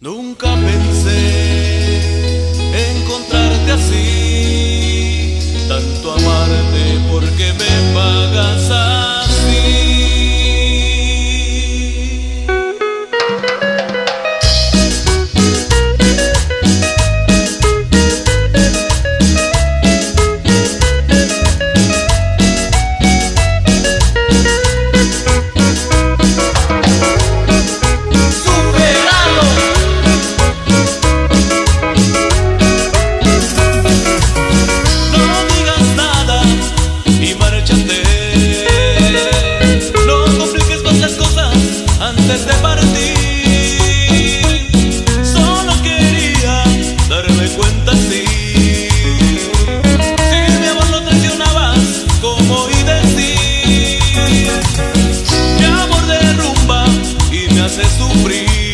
Nunca pensé hace sufrir.